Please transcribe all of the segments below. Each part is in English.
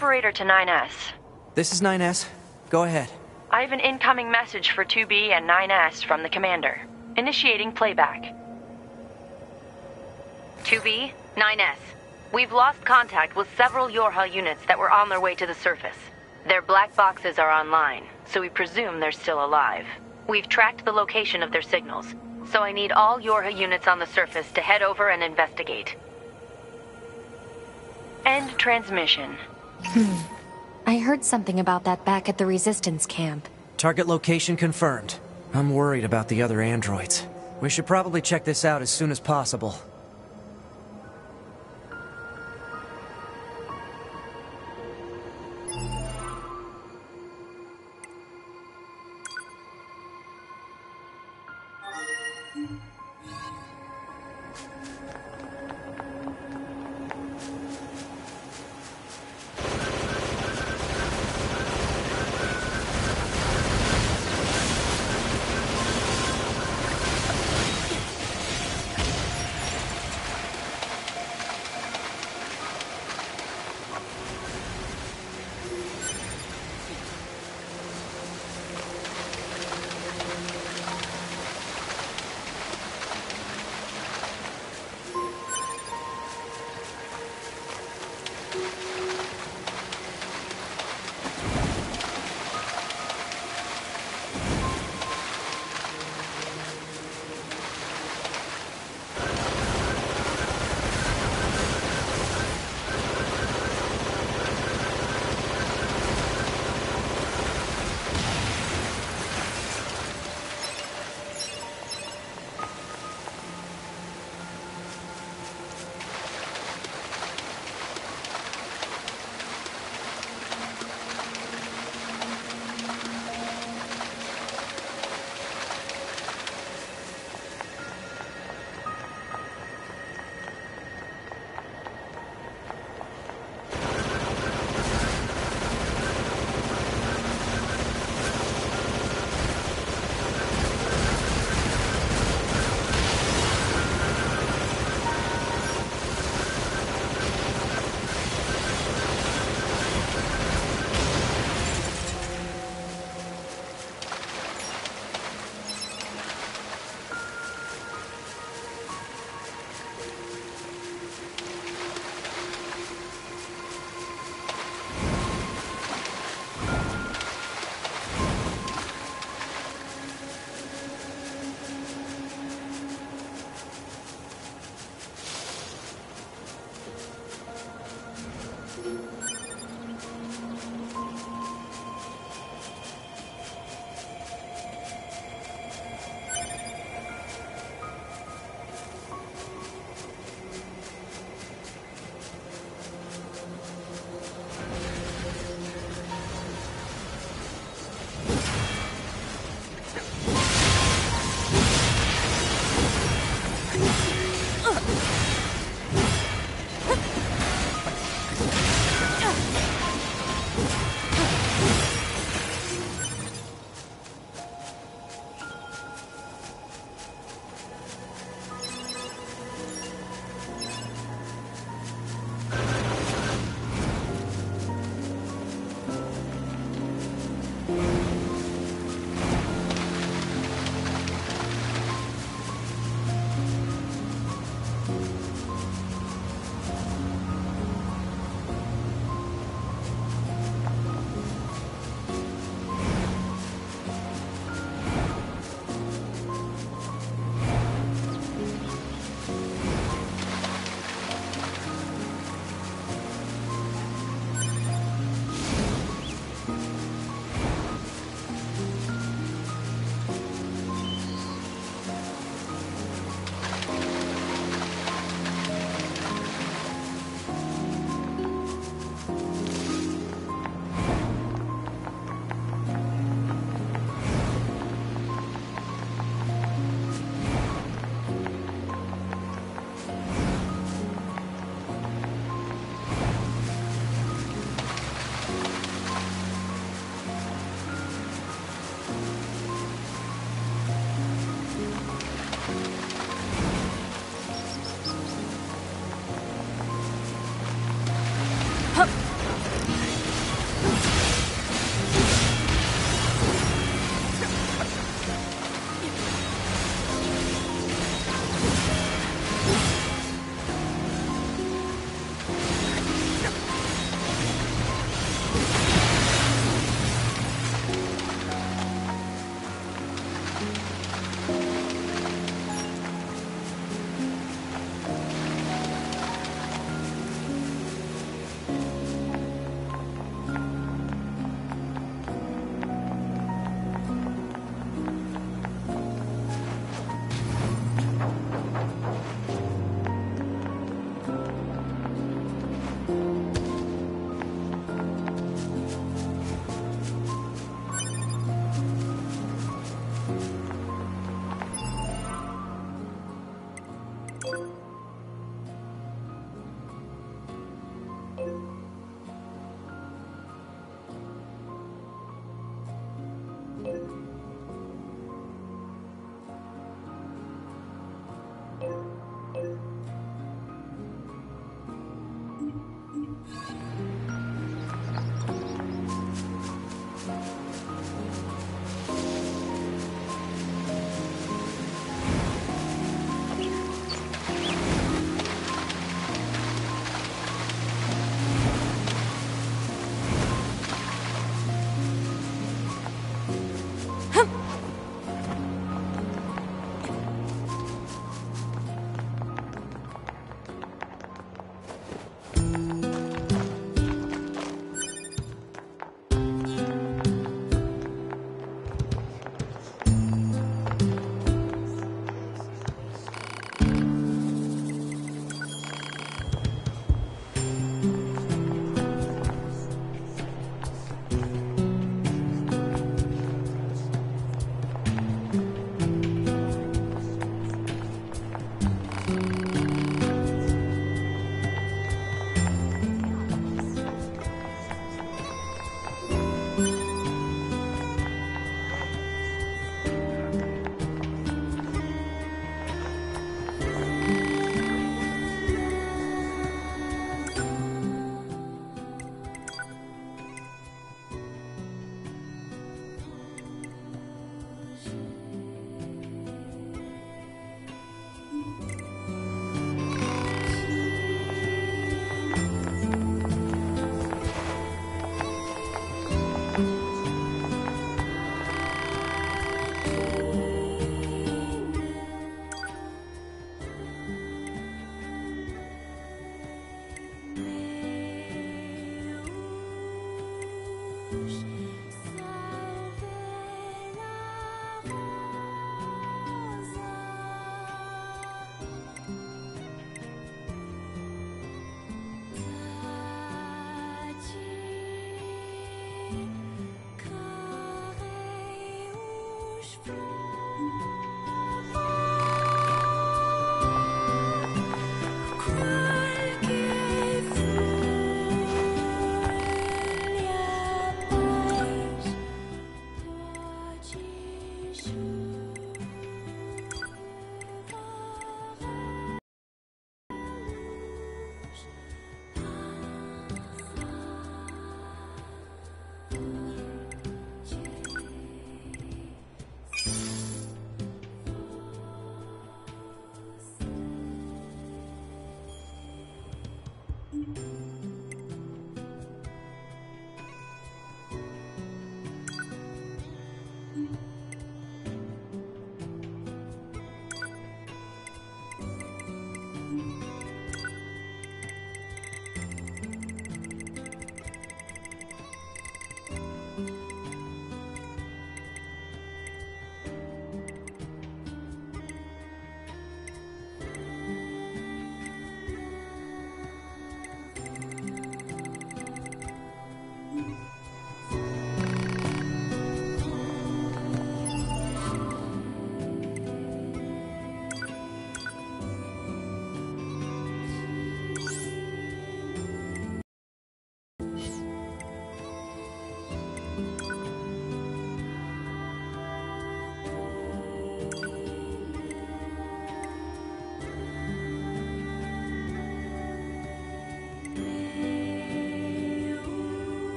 operator to 9S. This is 9S. Go ahead. I have an incoming message for 2B and 9S from the commander. Initiating playback. 2B, 9S. We've lost contact with several Yorha units that were on their way to the surface. Their black boxes are online, so we presume they're still alive. We've tracked the location of their signals, so I need all Yorha units on the surface to head over and investigate. End transmission. Hmm. I heard something about that back at the Resistance camp. Target location confirmed. I'm worried about the other androids. We should probably check this out as soon as possible.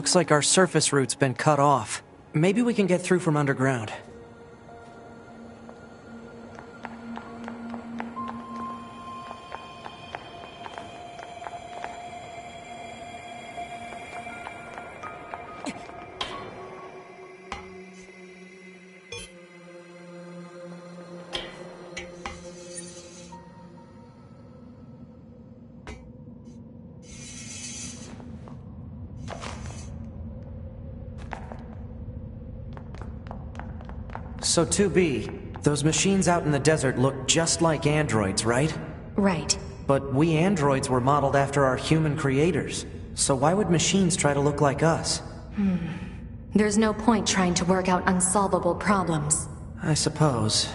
Looks like our surface route's been cut off. Maybe we can get through from underground. So 2B, those machines out in the desert look just like androids, right? Right. But we androids were modeled after our human creators. So why would machines try to look like us? Hmm. There's no point trying to work out unsolvable problems. I suppose.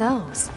Those?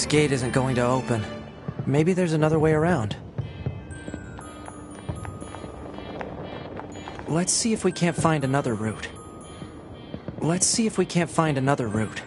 This gate isn't going to open. Maybe there's another way around. Let's see if we can't find another route. Let's see if we can't find another route.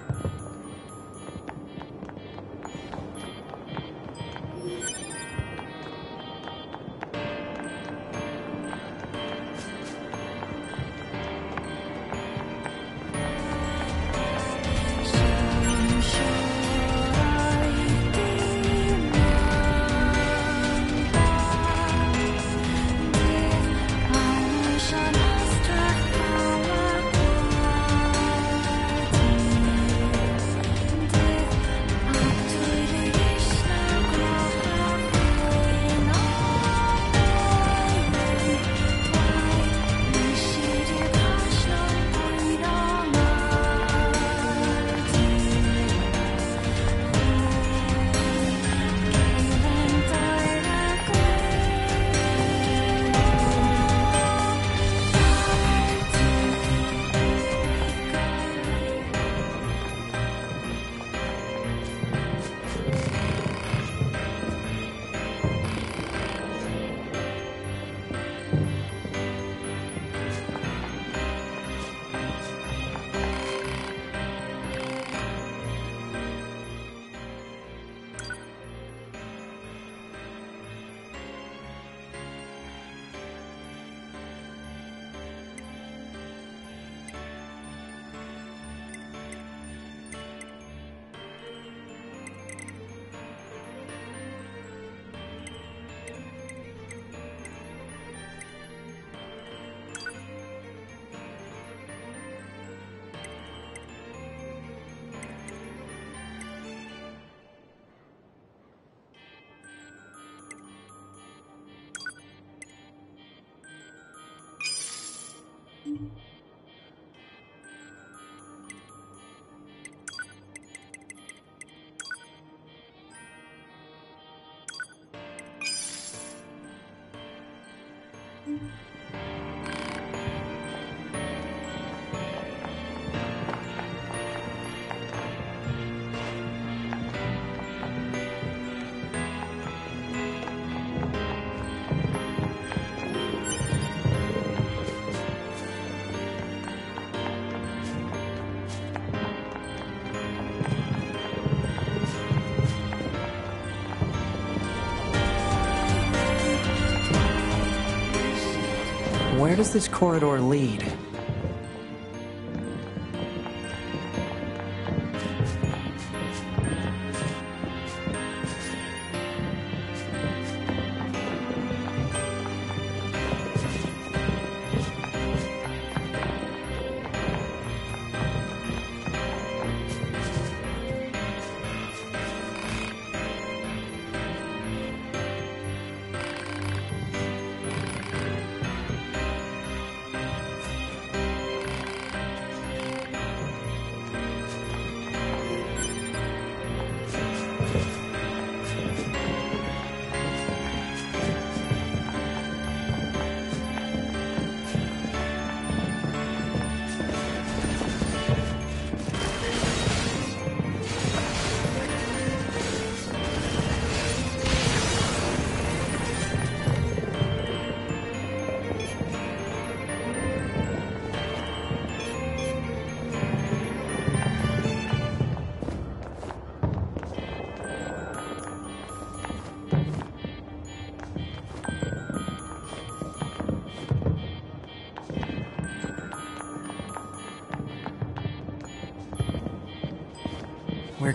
Does this corridor lead?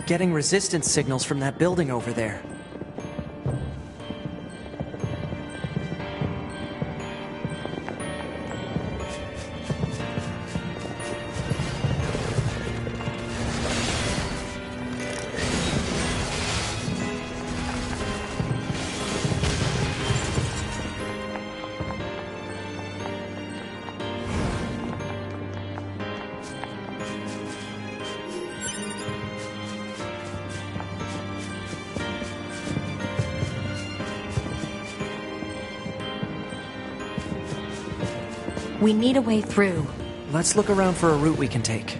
Getting resistance signals from that building over there. We need a way through. Let's look around for a route we can take.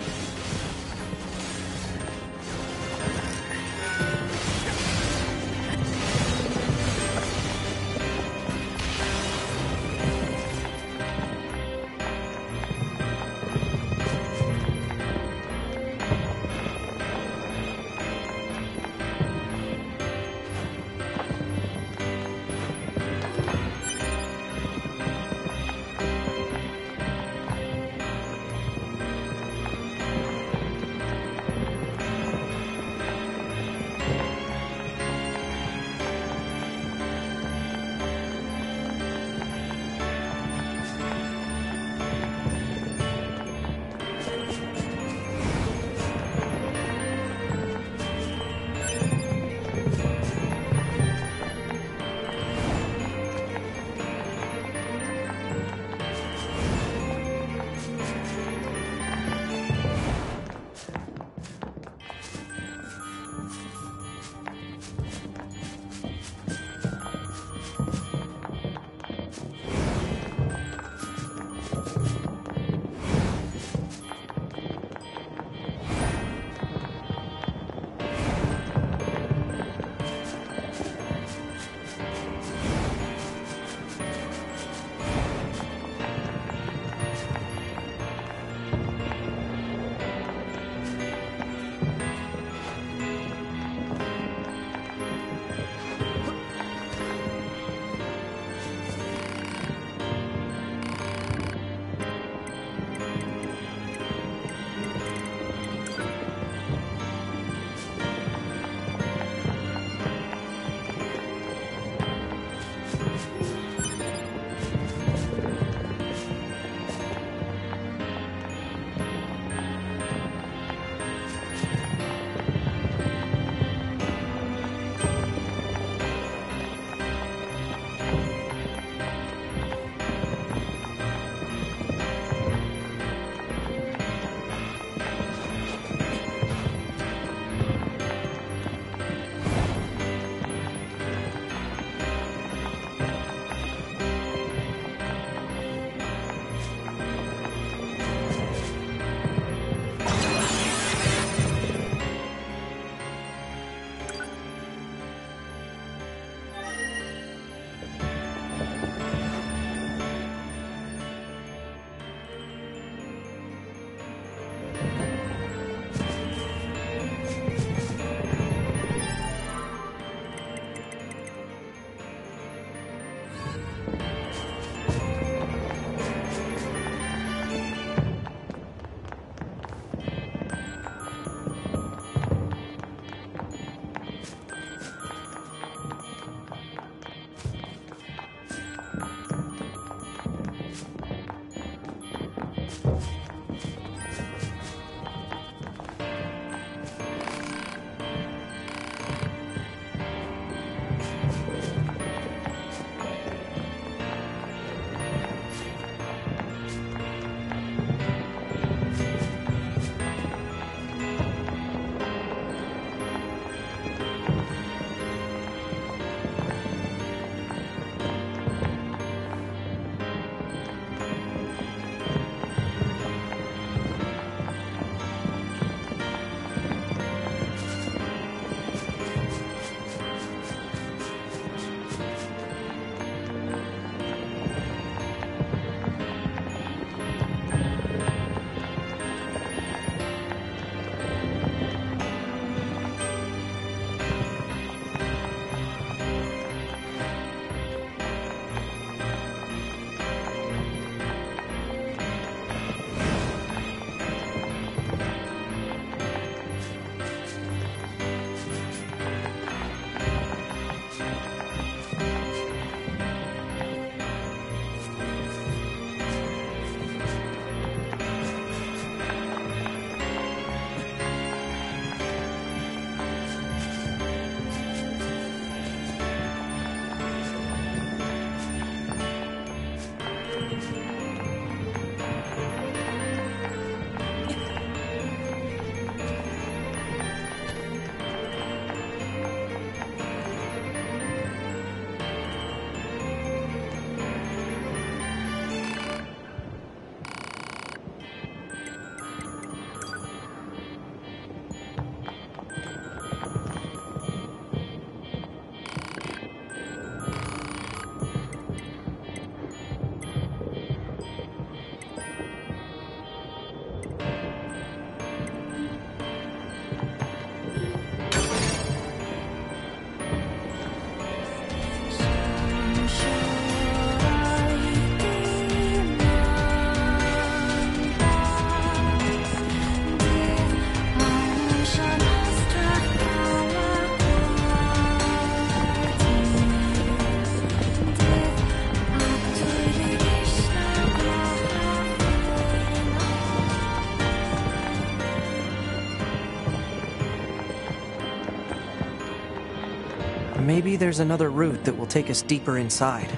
Maybe there's another route that will take us deeper inside.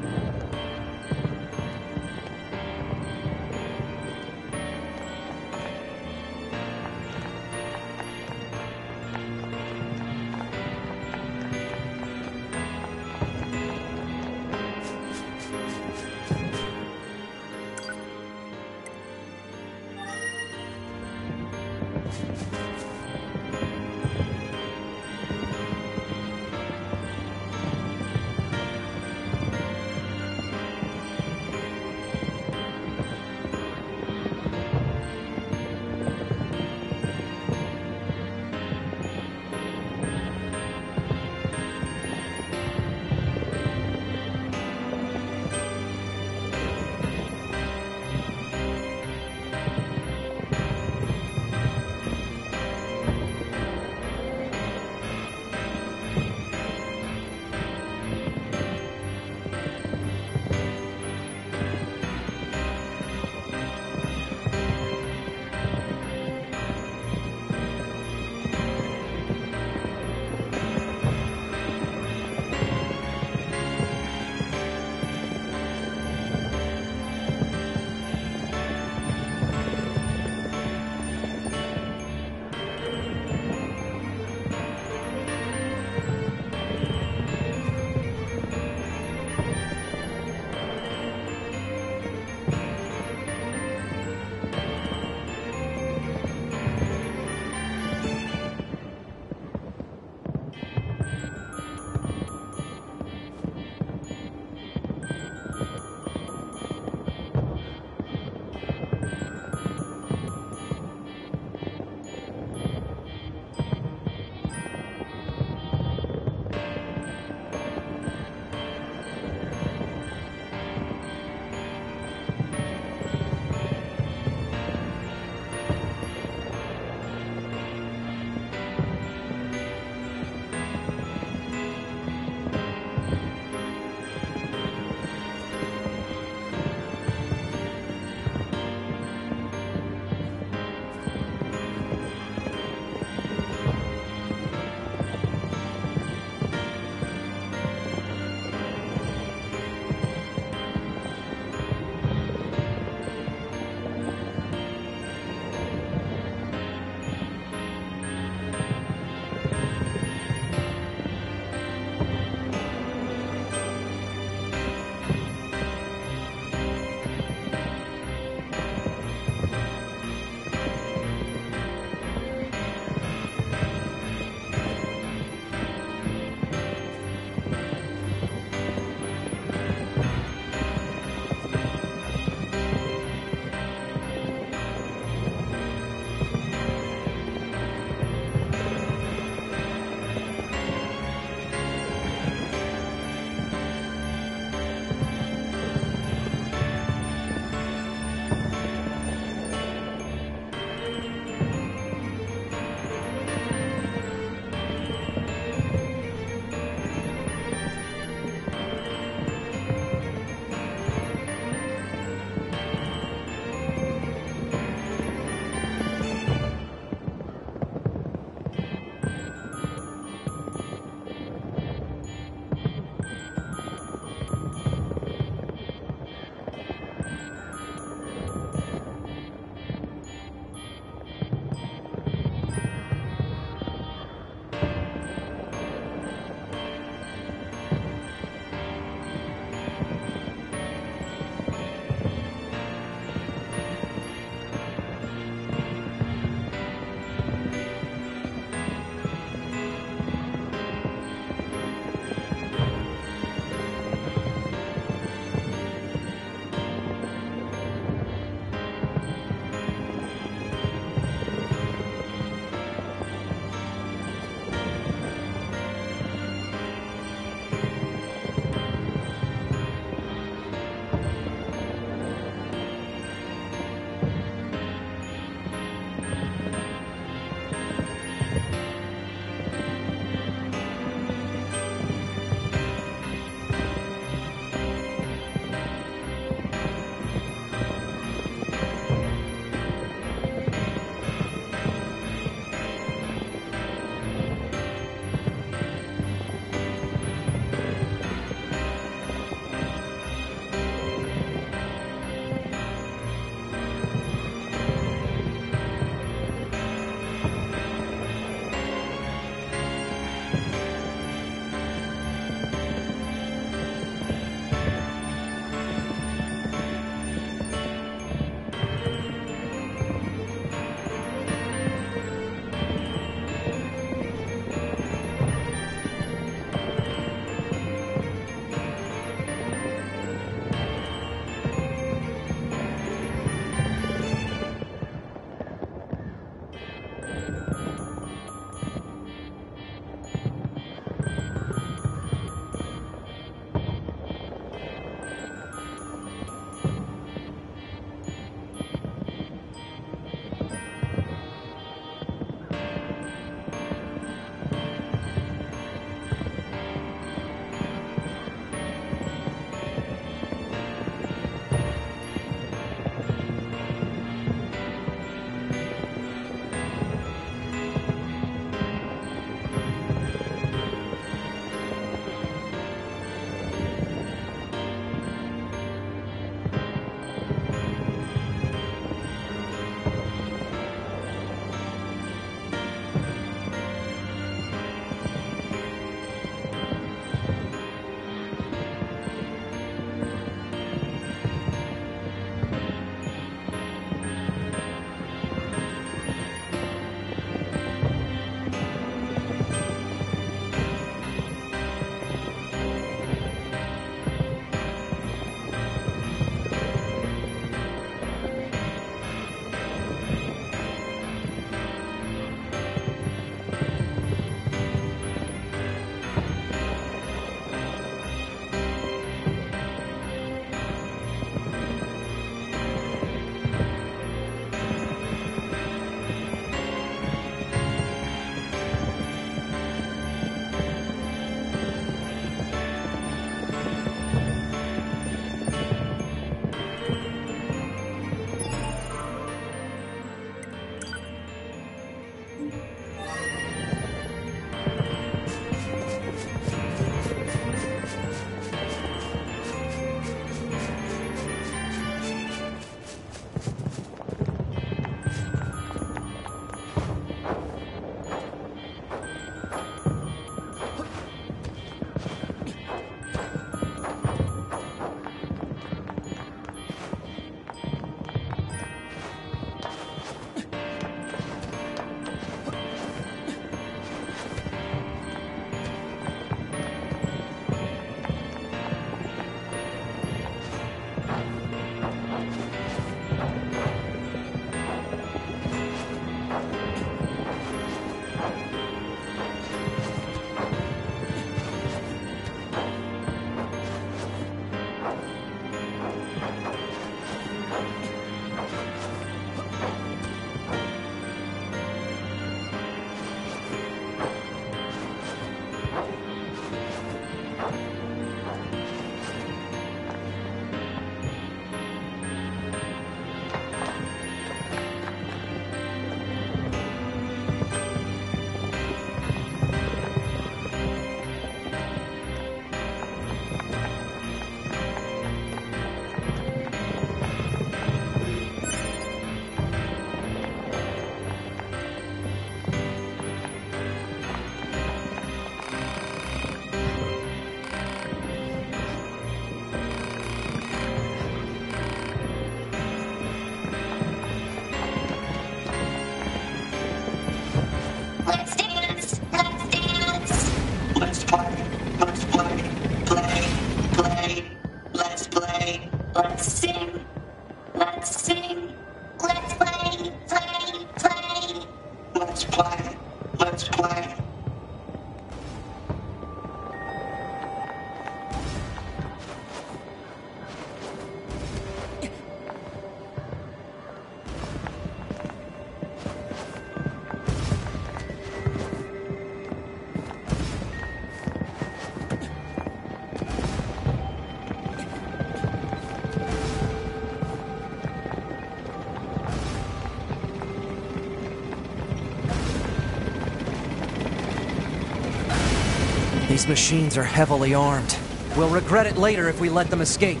These machines are heavily armed. We'll regret it later if we let them escape.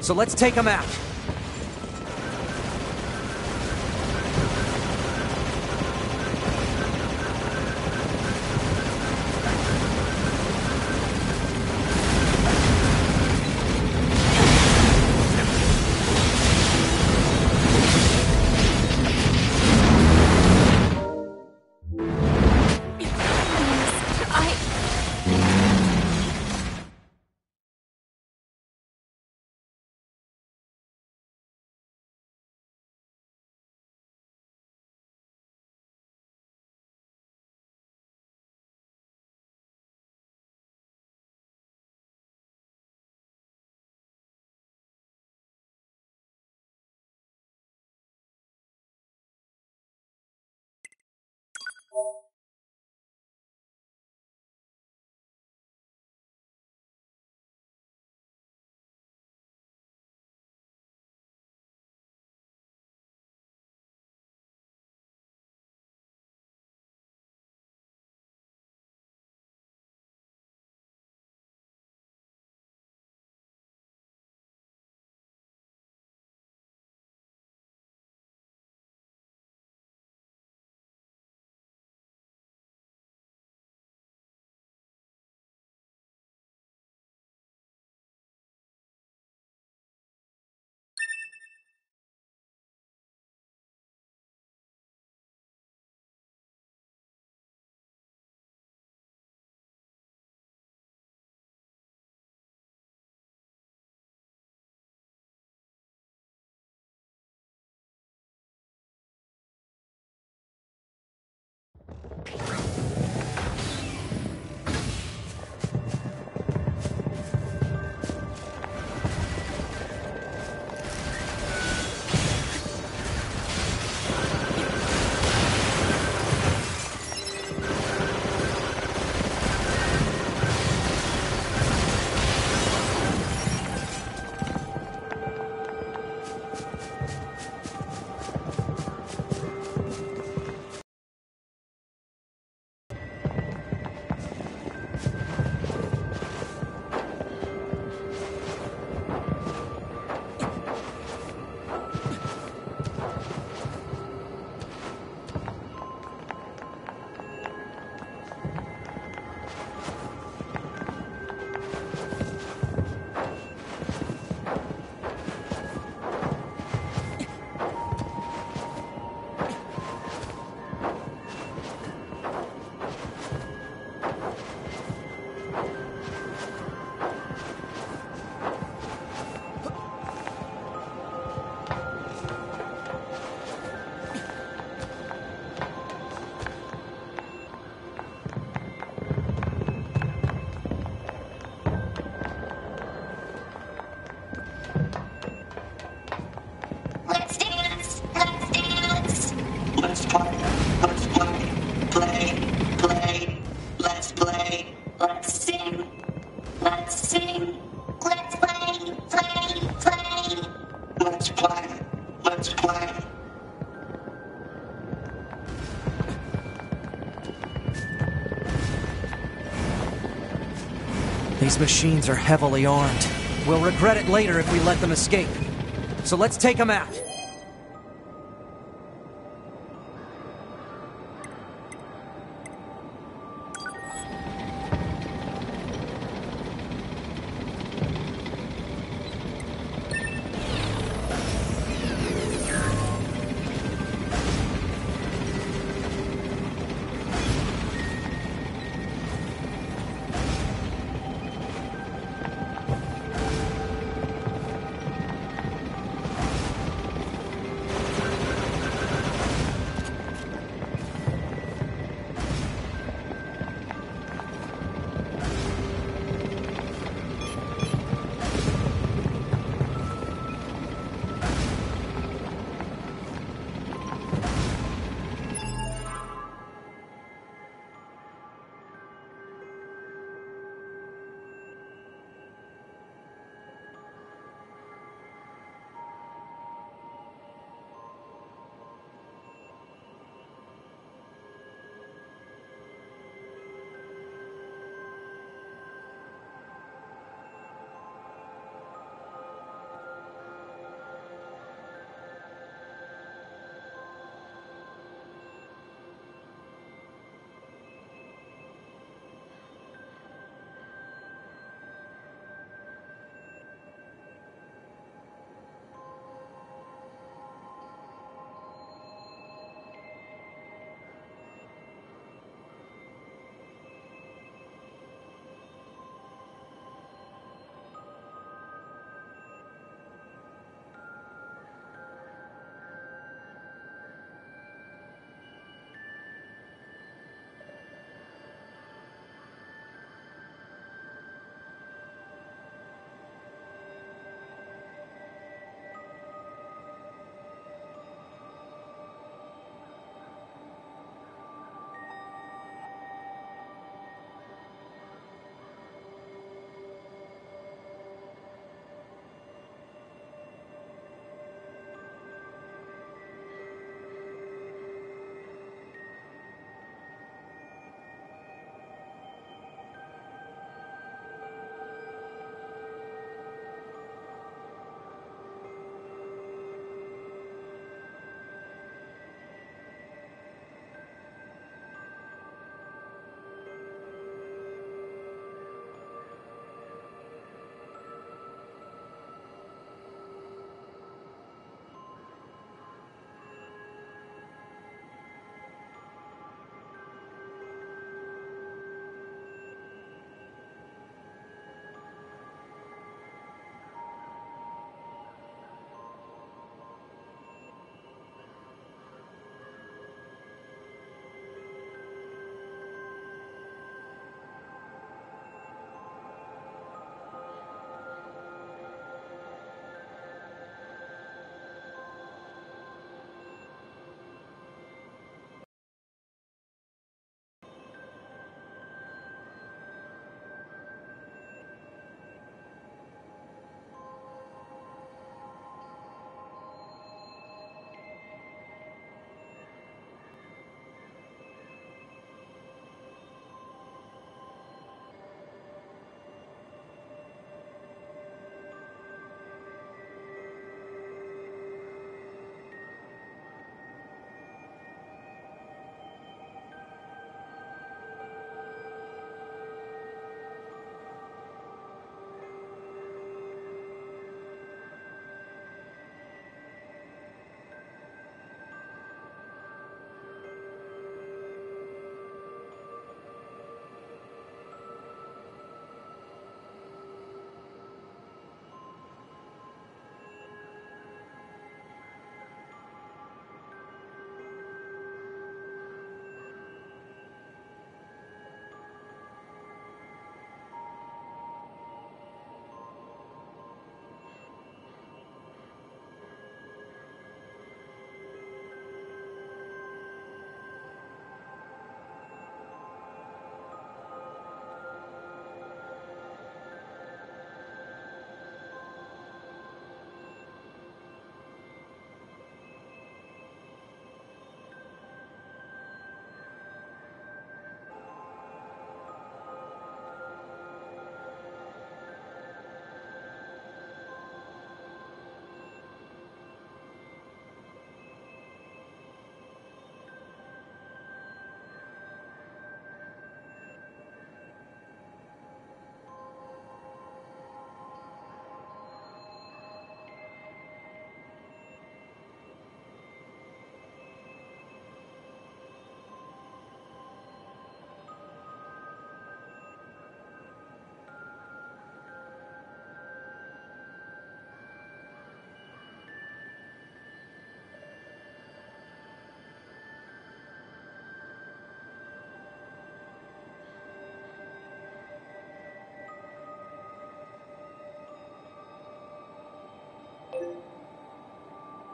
So let's take them out. These machines are heavily armed. We'll regret it later if we let them escape. So let's take them out.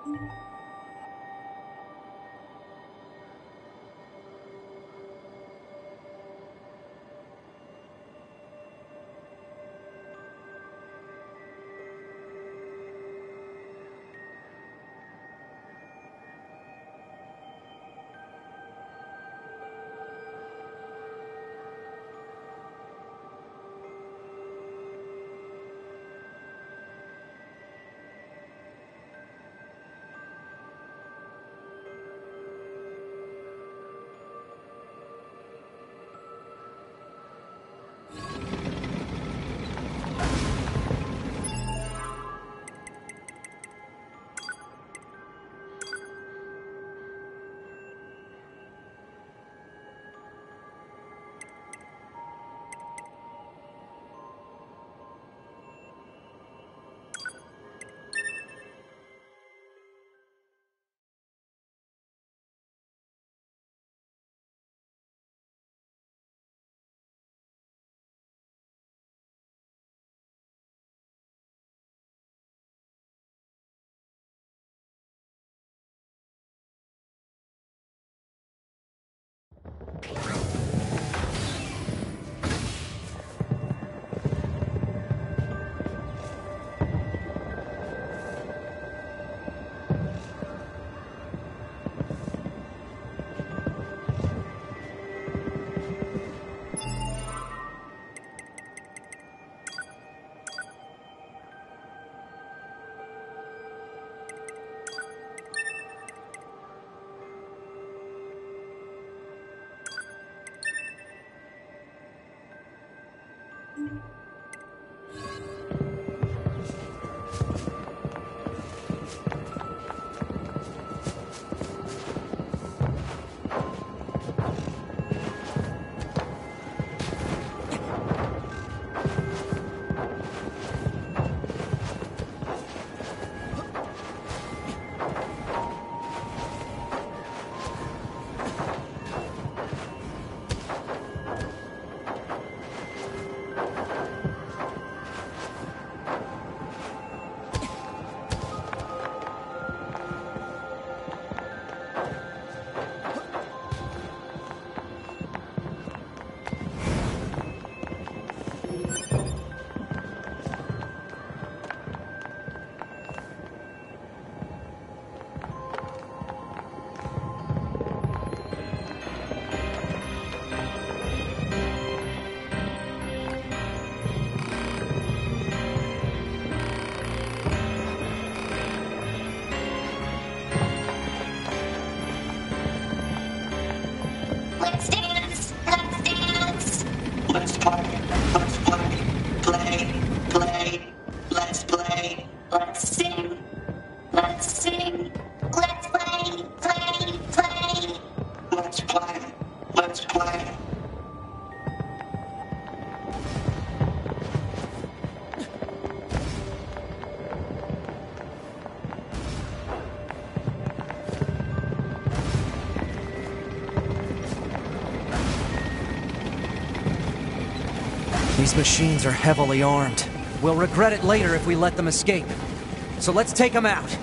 うん。These machines are heavily armed. We'll regret it later if we let them escape. So let's take them out.